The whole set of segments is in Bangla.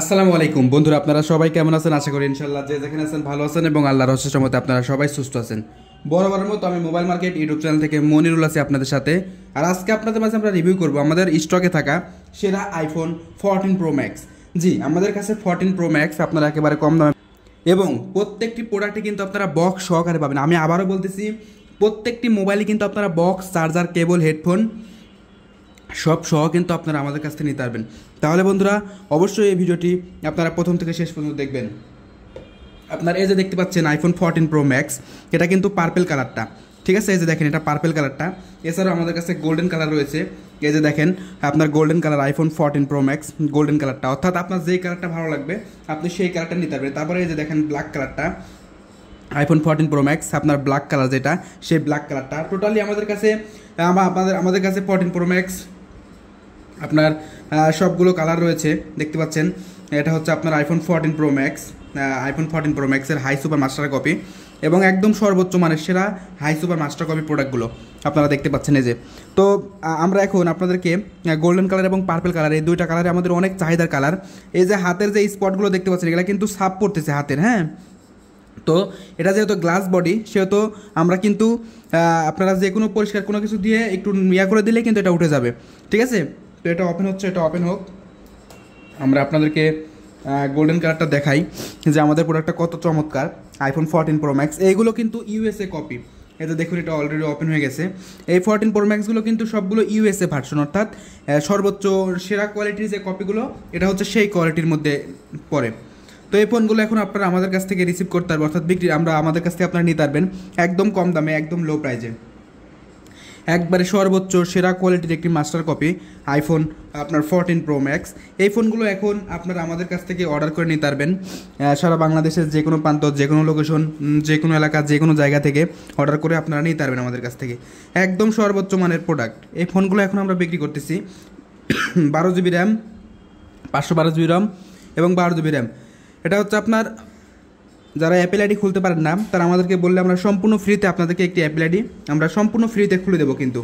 আসসালামু আলাইকুম। বন্ধুরা, আপনারা সবাই কেমন আছেন? আশা করি ইনশাল্লাহ যে যেখানে আছেন ভালো আছেন এবং আল্লাহর রহস্যের মতে আপনারা সবাই সুস্থ আছেন। বরাবরের মতো আমি মোবাইল মার্কেট ইউটিউব চ্যানেল থেকে মনিরুল আছি আপনাদের সাথে। আর আজকে আপনাদের মাঝে আমরা রিভিউ করব আমাদের স্টকে থাকা সেরা আইফোন ফোরটিন প্রো ম্যাক্স জি, আমাদের কাছে ফোরটিন প্রো ম্যাক্স আপনারা একেবারে কম দামে এবং প্রত্যেকটি প্রোডাক্টে কিন্তু আপনারা বক্স সহকারে পাবেন। আমি আবারও বলতেছি, প্রত্যেকটি মোবাইলে কিন্তু আপনারা বক্স চার্জার কেবল হেডফোন সব সহ কিন্তু আপনারা আমাদের কাছ থেকে নিতে পারবেন। তাহলে বন্ধুরা, অবশ্যই এই ভিডিওটি আপনারা প্রথম থেকে শেষ পর্যন্ত দেখবেন। আপনার এই যে দেখতে পাচ্ছেন আইফোন ফোরটিন প্রো ম্যাক্স এটা কিন্তু পার্পেল কালারটা ঠিক আছে? এই যে দেখেন, এটা পার্পেল কালারটা এছাড়াও আমাদের কাছে গোল্ডেন কালার রয়েছে। এই যে দেখেন, আপনার golden colour iPhone fourteen Pro Max golden কালারটা অর্থাৎ আপনার যেই কালারটা ভালো লাগবে, আপনি সেই কালারটা নিতে পারবেন। তারপরে এই যে দেখেন ব্ল্যাক কালারটা আইফোন ফোরটিন প্রো ম্যাক্স আপনার ব্ল্যাক কালার যেটা, সেই ব্ল্যাক কালারটা টোটালি আমাদের কাছে, আমা- আপনাদের আমাদের কাছে ফোরটিন প্রো ম্যাক্স আপনার সবগুলো কালার রয়েছে, দেখতে পাচ্ছেন। এটা হচ্ছে আপনার iPhone fourteen pro max iPhone fourteen pro ম্যাক্সের হাই সুপার মাস্টার কপি এবং একদম সর্বোচ্চ মানের সেরা হাই সুপার মাস্টার কপি প্রোডাক্টগুলো আপনারা দেখতে পাচ্ছেন এই যে। তো আমরা এখন আপনাদেরকে গোল্ডেন কালার এবং পার্পেল কালার এই দুইটা কালারে আমাদের অনেক চাহিদার কালার এই যে হাতের যে স্পটগুলো দেখতে পাচ্ছেন, এগুলো কিন্তু সাপ পড়তেছে হাতের হ্যাঁ? তো, এটা যেহেতু গ্লাস বডি সেহেতু আমরা কিন্তু আপনারা যে কোনো পরিষ্কার কোনো কিছু দিয়ে একটু ইয়া করে দিলে কিন্তু এটা উঠে যাবে, ঠিক আছে? তো এটা ওপেন হচ্ছে, এটা ওপেন হোক। আমরা আপনাদেরকে গোল্ডেন কালারটা দেখাই যে আমাদের প্রোডাক্টটা কত চমৎকার আইফোন ফোরটিন প্রো ম্যাক্স এইগুলো কিন্তু ইউএসএ কপি এটা দেখুন, এটা অলরেডি ওপেন হয়ে গেছে। এই ফোরটিন প্রো ম্যাক্সগুলো কিন্তু সবগুলো ইউএসএ ভার্সন অর্থাৎ সর্বোচ্চ সেরা কোয়ালিটির যে কপিগুলো এটা হচ্ছে সেই কোয়ালিটির মধ্যে পড়ে। তো এই ফোনগুলো এখন আপনারা আমাদের কাছ থেকে রিসিভ করতে পারবেন, অর্থাৎ বিক্রি আমরা আমাদের কাছ থেকে আপনারা নিতে পারবেন, একদম কম দামে, একদম লো প্রাইজে একবারে সর্বোচ্চ সেরা কোয়ালিটির একটি মাস্টার কপি আইফোন আপনার ফোরটিন প্রো ম্যাক্স এই ফোনগুলো এখন আপনারা আমাদের কাছ থেকে অর্ডার করে নিতে পারবেন। সারা বাংলাদেশের যে কোনো প্রান্ত, যে কোনো লোকেশন যে কোনো এলাকা, যে কোনো জায়গা থেকে অর্ডার করে আপনারা নিতে পারবেন আমাদের কাছ থেকে। একদম সর্বোচ্চ মানের প্রোডাক্ট এই ফোনগুলো এখন আমরা বিক্রি করতেছি। বারো জিবি র্যাম পাঁচশো বারো জিবি র্যাম এবং বারো জিবি র্যাম এটা হচ্ছে আপনার যারা অ্যাপেল আইডি খুলতে পারেন না, তারা আমাদেরকে বললে আমরা সম্পূর্ণ ফ্রিতে আপনাদেরকে একটি অ্যাপেল আইডি আমরা সম্পূর্ণ ফ্রিতে খুলে দেবো কিন্তু।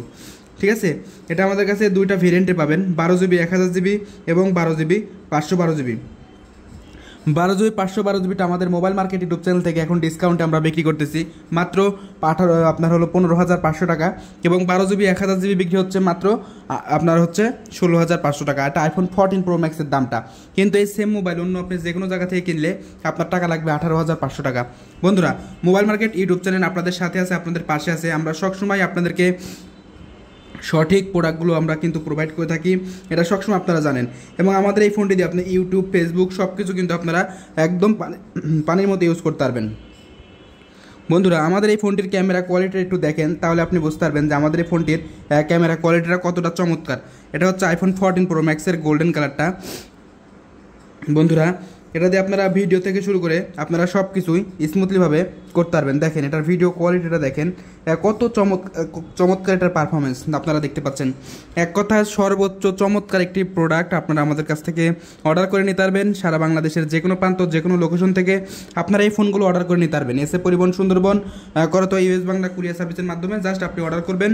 ঠিক আছে? এটা আমাদের কাছে দুইটা ভেরিয়েন্টে পাবেন, বারো জিবি এক হাজার জিবি এবং বারো জিবি পাঁচশো বারো জিবি বারো জিবি পাঁচশো বারো জিবিটা আমাদের মোবাইল মার্কেট ইউটিউব চ্যানেল থেকে এখন ডিসকাউন্টে আমরা বিক্রি করতেছি। মাত্র আঠারো, আপনার হলো পনেরো হাজার পাঁচশো টাকা এবং বারো জিবি এক হাজার জিবি বিক্রি হচ্ছে মাত্র আপনার হচ্ছে ষোলো হাজার পাঁচশো টাকা। এটা আইফোন ফোরটিন প্রো ম্যাক্সের দামটা। কিন্তু এই সেম মোবাইল অন্য আপনি যে কোনো জায়গা থেকে কিনলে আপনার টাকা লাগবে আঠারো হাজার পাঁচশো টাকা। বন্ধুরা, মোবাইল মার্কেট ইউটিউব চ্যানেল আপনাদের সাথে আছে, আপনাদের পাশে আছে। আমরা সবসময় আপনাদেরকে সঠিক প্রোডাক্টগুলো আমরা কিন্তু প্রোভাইড করে থাকি। এটা সবসময় আপনারা জানেন। এবং আমাদের এই ফোনটি দিয়ে আপনি ইউটিউব ফেসবুক সব কিছু কিন্তু আপনারা একদম পানি- পানির মতো ইউজ করতে পারবেন। বন্ধুরা, আমাদের এই ফোনটির ক্যামেরা কোয়ালিটি একটু দেখেন, তাহলে আপনি বুঝতে পারবেন যে আমাদের এই ফোনটির ক্যামেরা কোয়ালিটিটা কতটা চমৎকার। এটা হচ্ছে আইফোন ফোরটিন প্রো ম্যাক্সের গোল্ডেন কালারটা বন্ধুরা এটা দিয়ে আপনারা ভিডিও থেকে শুরু করে আপনারা সব কিছুই স্মুথলিভাবে করতে পারবেন। দেখেন, এটার ভিডিও কোয়ালিটিটা দেখেন কত চমৎ চমৎকার এটার পারফরমেন্স আপনারা দেখতে পাচ্ছেন। এক কথায় সর্বোচ্চ চমৎকার একটি প্রোডাক্ট আপনারা আমাদের কাছ থেকে অর্ডার করে নিতে পারবেন। সারা বাংলাদেশের যে কোনো প্রান্ত, যে কোনো লোকেশন থেকে আপনারা এই ফোনগুলো অর্ডার করে নিতে পারবেন। এসে পরিবহন সুন্দরবন করতো ইউএস বাংলা কুরিয়ার সার্ভিসের মাধ্যমে জাস্ট আপনি অর্ডার করবেন।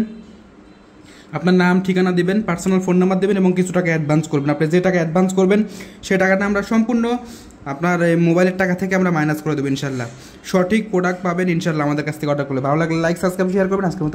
আপনার নাম, ঠিকানা দেবেন পার্সোনাল ফোন নাম্বার দেবেন এবং কিছু টাকা অ্যাডভান্স করবেন। আপনি যে টাকা অ্যাডভান্স করবেন, সেই টাকাটা আমরা সম্পূর্ণ আপনার মোবাইলের টাকা থেকে আমরা মাইনাস করে দেবো, ইনশাল্লাহ। সঠিক প্রোডাক্ট পাবেন, ইনশাল্লাহ আমাদের কাছ থেকে অর্ডার করলে। ভালো লাগলে লাইক সাবস্ক্রাইব শেয়ার করবেন। আজকে মতো